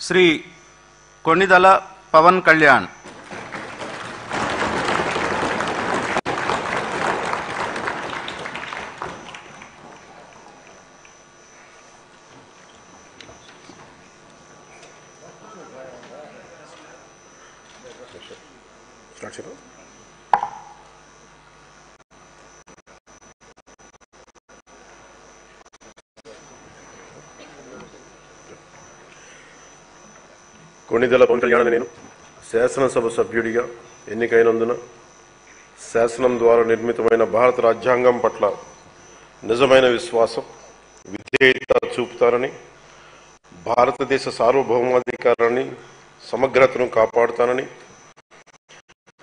Shri కొన్నిదల Pawan Kalyan Thank you. Konidela Pawan Kalyan నేను. శాసనసభ సభ్యుడిగా ఎన్నికైనందున శాసనం ద్వారా నిర్మితమైన భారత రాజ్యాంగం పట్ల నిజమైన విశ్వాసం విధేయత చూపుతానని భారతదేశ సార్వభౌమాధికారాన్ని సమగ్రతను కాపాడుతానని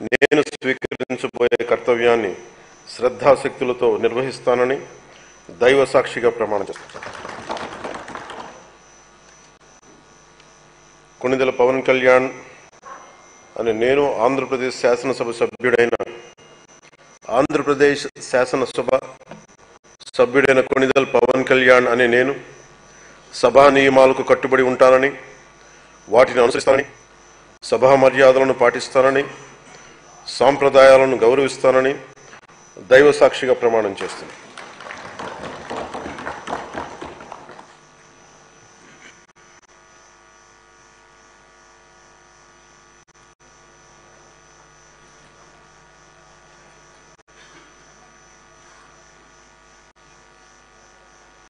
నేను స్వీకరించబోయే కర్తవ్యాన్ని శ్రద్ధాశక్తులతో నిర్వహిస్తానని దైవ సాక్షిగా ప్రమాణం చేస్తాను. కొణిదెల పవన్ కళ్యాణ్ అని నేను ఆంధ్రప్రదేశ్ శాసనసభ సభ్యుడైన ఆంధ్రప్రదేశ్ శాసనసభ సభ్యుడైన కొణిదెల పవన్ కళ్యాణ్ అనే నేను సభా నియమాలకు కట్టుబడి ఉంటానని వాటిని అనుసరిస్తానని సభా మర్యాదలను పాటిస్తానని సాంప్రదాయాలను గౌరవిస్తానని దైవ సాక్షిగా ప్రమాణం చేస్తున్నాను.